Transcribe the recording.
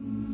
Mm-hmm.